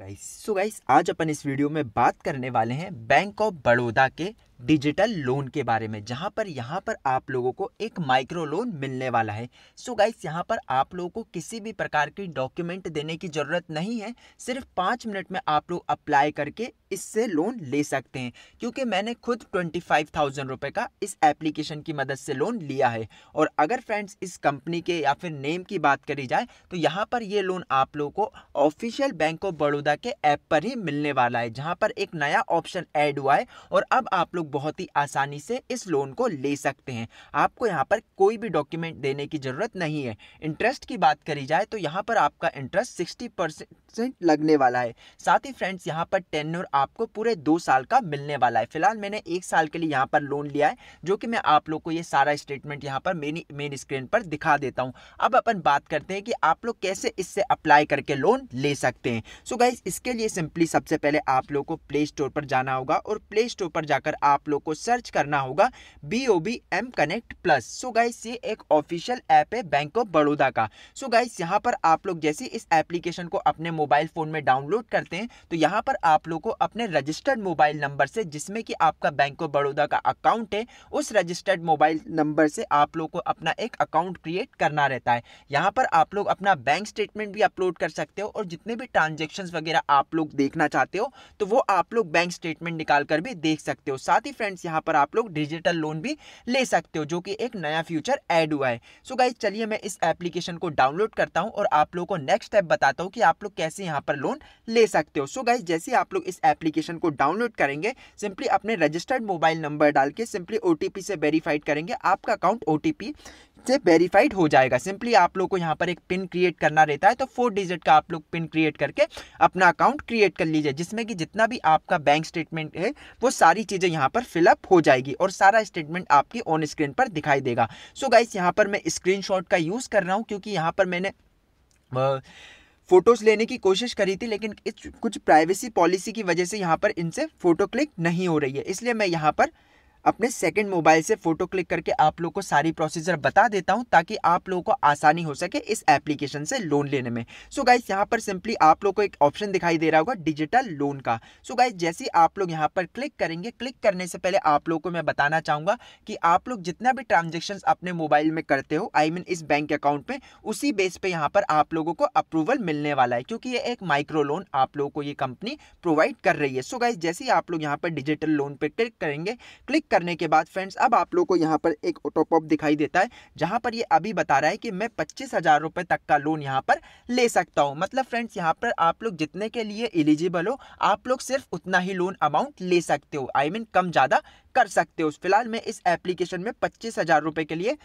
Guys so guys आज अपन इस video में बात करने वाले हैं बैंक ऑफ़ बड़ौदा के डिजिटल लोन के बारे में, जहाँ पर, यहाँ पर आप लोगों को एक माइक्रो लोन मिलने वाला है। सो गाइस यहाँ पर आप लोगों को किसी भी प्रकार की डॉक्यूमेंट देने की ज़रूरत नहीं है। सिर्फ़ पाँच मिनट में आप लोग अप्लाई करके इससे लोन ले सकते हैं। क्योंकि मैंने खुद ट्वेंटी फाइव थाउज़ेंड रुपये का इस एप्लीकेशन की मदद से लोन लिया है। और अगर फ्रेंड्स इस कंपनी के या फिर नेम की बात करी जाए तो यहाँ पर ये लोन आप लोगों को ऑफिशियल बैंक ऑफ़ बड़ौदा के ऐप पर ही मिलने वाला है। जहाँ पर एक नया ऑप्शन ऐड हुआ है। और अब आप लोग बहुत ही आसानी से इस लोन को ले सकते हैं। आपको यहाँ पर कोई भी डॉक्यूमेंट देने की ज़रूरत नहीं है। इंटरेस्ट की बात करी जाए तो यहाँ पर आपका इंटरेस्ट सिक्सटी परसेंट लगने वाला है। साथ ही फ्रेंड्स यहाँ पर टेन्योर आपको पूरे दो साल का मिलने वाला है। फ़िलहाल मैंने एक साल के लिए यहाँ पर लोन लिया है, जो कि मैं आप लोग को ये सारा स्टेटमेंट यहाँ पर मेरी मेन स्क्रीन पर दिखा देता हूँ। अब अपन बात करते हैं कि आप लोग कैसे इससे अप्लाई करके लोन ले सकते हैं। सो so गाइज़ इसके लिए सिंपली सबसे पहले आप लोग को प्ले स्टोर पर जाना होगा और प्ले स्टोर पर जाकर आप लोग को सर्च करना होगा B O B M Connect Plus so guys ये एक ऑफिशियल ऐप है बैंक ऑफ़ बड़ौदा का। सो गाइस यहाँ पर आप लोग जैसे इस एप्लीकेशन को अपने मोबाइल फ़ोन में डाउनलोड करते हैं तो यहाँ पर आप लोग को अपने रजिस्टर्ड मोबाइल नंबर से, जिसमें कि आपका बैंक ऑफ़ बड़ौदा का अकाउंट है, उस रजिस्टर्ड मोबाइल नंबर से आप लोग को अपना एक अकाउंट क्रिएट करना रहता है। यहाँ पर आप लोग अपना बैंक स्टेटमेंट भी अपलोड कर सकते हो, और जितने भी ट्रांजेक्शन वगैरह आप लोग देखना चाहते हो तो वो आप लोग बैंक स्टेटमेंट निकाल कर भी देख सकते हो। साथ ही फ्रेंड्स यहाँ पर आप लोग डिजिटल लोन भी ले सकते हो, जो कि एक नया फ्यूचर ऐड हुआ है। सो गाइज़ चलिए मैं इस एप्लीकेशन को डाउनलोड करता हूँ और आप लोगों को नेक्स्ट स्टेप बताता हूँ कि आप लोग कैसे यहाँ पर लोन ले सकते हो। सो गाइज़ जैसे आप लोग इस एप्लीकेशन को डाउनलोड करेंगे सिंपली अपने रजिस्टर्ड मोबाइल नंबर डाल के सिंपली ओ से वेरीफाइड करेंगे, आपका अकाउंट ओटीपी से वेरीफाइड हो जाएगा। सिंपली आप लोग को यहाँ पर एक पिन क्रिएट करना रहता है तो फोर डिजिट का आप लोग पिन क्रिएट करके अपना अकाउंट क्रिएट कर लीजिए, जिसमें कि जितना भी आपका बैंक स्टेटमेंट है, वो सारी चीज़ें यहाँ पर फिलअप हो जाएगी और सारा स्टेटमेंट आपकी ऑन स्क्रीन पर दिखाई देगा। सो गाइस यहाँ पर मैं स्क्रीन का यूज़ कर रहा हूँ, क्योंकि यहाँ पर मैंने फ़ोटोज़ लेने की कोशिश करी थी, लेकिन कुछ प्राइवेसी पॉलिसी की वजह से यहाँ पर इनसे फ़ोटो क्लिक नहीं हो रही है। इसलिए मैं यहाँ पर अपने सेकंड मोबाइल से फ़ोटो क्लिक करके आप लोग को सारी प्रोसीजर बता देता हूँ ताकि आप लोगों को आसानी हो सके इस एप्लीकेशन से लोन लेने में। सो गाइज़ यहाँ पर सिंपली आप लोग को एक ऑप्शन दिखाई दे रहा होगा डिजिटल लोन का। सो गाइज़ जैसे आप लोग यहाँ पर क्लिक करेंगे क्लिक करने से पहले आप लोग को मैं बताना चाहूँगा कि आप लोग जितना भी ट्रांजेक्शन अपने मोबाइल में करते हो आई I मीन mean इस बैंक अकाउंट में उसी बेस पे यहाँ पर आप लोगों को अप्रूवल मिलने वाला है, क्योंकि ये एक माइक्रो लोन आप लोगों को ये कंपनी प्रोवाइड कर रही है। सो गाइज़ जैसे ही आप लोग यहाँ पर डिजिटल लोन पे क्लिक करेंगे क्लिक करने के बाद फ्रेंड्स अब आप लोग को यहाँ पर एक ऑटोपॉप दिखाई देता है जहाँ पर ये अभी बता रहा है कि मैं पच्चीस हज़ार रुपए तक का लोन यहाँ पर ले सकता हूँ। मतलब फ्रेंड्स यहाँ पर आप लोग जितने के लिए एलिजिबल हो आप लोग सिर्फ़ उतना ही लोन अमाउंट ले सकते हो। आई I मीन mean, कम ज़्यादा कर सकते हो। फ़िलहाल मैं इस एप्लीकेशन में पच्चीस हज़ार रुपए के लिए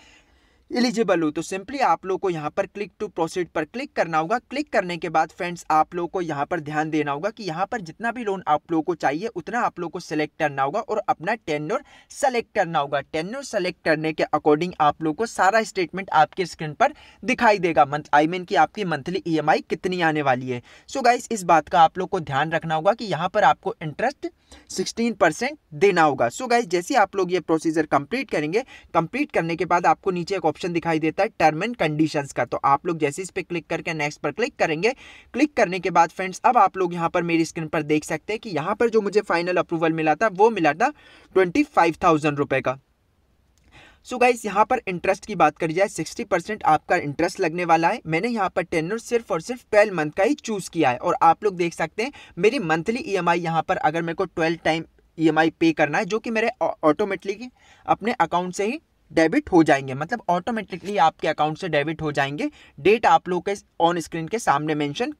एलिजिबल हो तो सिंपली आप लोग को यहाँ पर क्लिक टू प्रोसीड पर क्लिक करना होगा। क्लिक करने के बाद फ्रेंड्स आप लोग को यहाँ पर ध्यान देना होगा कि यहाँ पर जितना भी लोन आप लोगों को चाहिए, उतना आप लोग को सिलेक्ट करना होगा और अपना टेन्योर सेलेक्ट करना होगा। टेन्योर सेलेक्ट करने के अकॉर्डिंग आप लोग को सारा स्टेटमेंट आपके स्क्रीन पर दिखाई देगा। मंथ आई मीन की आपकी मंथली ईएमआई कितनी आने वाली है। सो so गाइस इस बात का आप लोग को ध्यान रखना होगा कि यहाँ पर आपको इंटरेस्ट सिक्सटीन देना होगा। सो गाइज़ जैसे आप लोग ये प्रोसीजर कंप्लीट करेंगे कंप्लीट करने के बाद आपको नीचे एक ऑप्शन दिखाई देता है टर्म एंड कंडीशंस का। तो आप लोग जैसे इस पर क्लिक करके नेक्स्ट पर क्लिक करेंगे। क्लिक करने के बाद फ्रेंड्स अब आप लोग यहाँ पर मेरी स्क्रीन पर देख सकते हैं कि यहाँ पर जो मुझे फाइनल अप्रूवल मिला था, वो मिला था ट्वेंटी फाइव थाउज़ेंड रुपए का। सो गाइज़ यहाँ पर इंटरेस्ट की बात करी जाए सिक्सटी परसेंट आपका इंटरेस्ट लगने वाला है। मैंने यहाँ पर टेनर सिर्फ़ और सिर्फ़ ट्वेल्व मंथ का ही चूज़ किया है। और आप लोग देख सकते हैं, मेरी मंथली ई एम आई यहाँ पर अगर मेरे को twelve time E M I pay करना है, जो कि मेरे ऑटोमेटिकली अपने अकाउंट से ही डेबिट हो जाएँगे। मतलब ऑटोमेटिकली आपके अकाउंट से डेबिट हो जाएँगे। डेट आप लोग के ऑन स्क्रीन के सामने मेंशन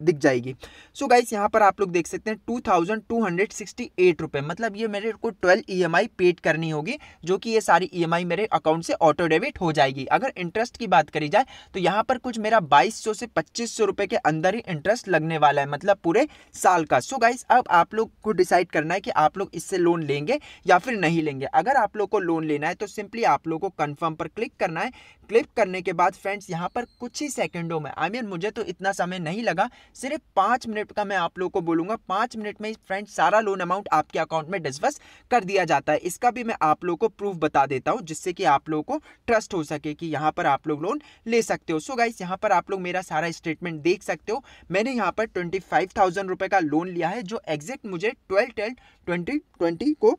दिख जाएगी। सो so गाइस यहाँ पर आप लोग देख सकते हैं two thousand two hundred sixty eight रुपये मतलब ये मेरे को twelve E M I paid करनी होगी जो कि ये सारी ई एम आई मेरे अकाउंट से ऑटो डेबिट हो जाएगी। अगर इंटरेस्ट की बात करी जाए तो यहाँ पर कुछ मेरा बाईस सौ से पच्चीस सौ रुपये के अंदर ही इंटरेस्ट लगने वाला है मतलब पूरे साल का। सो so गाइस अब आप लोग को डिसाइड करना है कि आप लोग इससे लोन लेंगे या फिर नहीं लेंगे। अगर आप लोग को लोन लेना है तो सिंपली आप लोग को कन्फर्म पर क्लिक करना है। क्लिक करने के बाद फ्रेंड्स यहाँ पर कुछ ही सेकेंडों में आई I मीन mean, मुझे तो इतना समय नहीं लगा सिर्फ़ पाँच मिनट का मैं आप लोग को बोलूँगा, पाँच मिनट में फ्रेंड्स सारा लोन अमाउंट आपके अकाउंट में डिस्बर्स कर दिया जाता है। इसका भी मैं आप लोग को प्रूफ बता देता हूँ, जिससे कि आप लोगों को ट्रस्ट हो सके कि यहाँ पर आप लोग लोन ले सकते हो। सो गाइस यहाँ पर आप लोग मेरा सारा स्टेटमेंट देख सकते हो। मैंने यहाँ पर ट्वेंटी फाइव थाउज़ेंड रुपए का लोन लिया है, जो एग्जैक्ट मुझे ट्वेल्व टेन ट्वेंटी ट्वेंटी को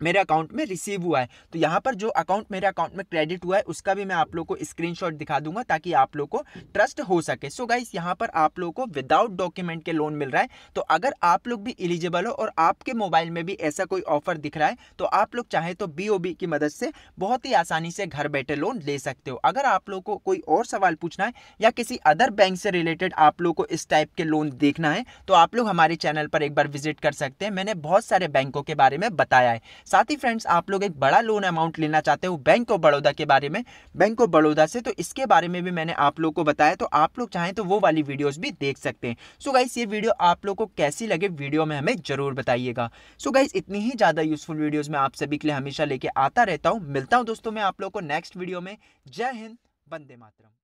मेरे अकाउंट में रिसीव हुआ है। तो यहाँ पर जो अकाउंट मेरे अकाउंट में क्रेडिट हुआ है, उसका भी मैं आप लोग को स्क्रीनशॉट दिखा दूँगा ताकि आप लोग को ट्रस्ट हो सके। सो गाइस यहाँ पर आप लोग को विदाउट डॉक्यूमेंट के लोन मिल रहा है। तो अगर आप लोग भी एलिजिबल हो और आपके मोबाइल में भी ऐसा कोई ऑफ़र दिख रहा है तो आप लोग चाहे तो BOB की मदद से बहुत ही आसानी से घर बैठे लोन ले सकते हो। अगर आप लोग को कोई और सवाल पूछना है या किसी अदर बैंक से रिलेटेड आप लोग को इस टाइप के लोन देखना है तो आप लोग हमारे चैनल पर एक बार विज़िट कर सकते हैं। मैंने बहुत सारे बैंकों के बारे में बताया है। साथ ही फ्रेंड्स आप लोग एक बड़ा लोन अमाउंट लेना चाहते हो बैंक ऑफ़ बड़ौदा के बारे में। बैंक ऑफ़ बड़ौदा से तो इसके बारे में भी मैंने आप लोग को बताया तो आप लोग चाहें तो वो वाली वीडियोस भी देख सकते हैं। सो गाइस ये वीडियो आप लोग को कैसी लगे वीडियो में हमें ज़रूर बताइएगा। सो गाइस इतनी ही ज़्यादा यूजफुल वीडियोज़ में आप सभी के लिए हमेशा लेके आता रहता हूँ। मिलता हूँ दोस्तों मैं आप लोग को नेक्स्ट वीडियो में। जय हिंद, वंदे मातरम।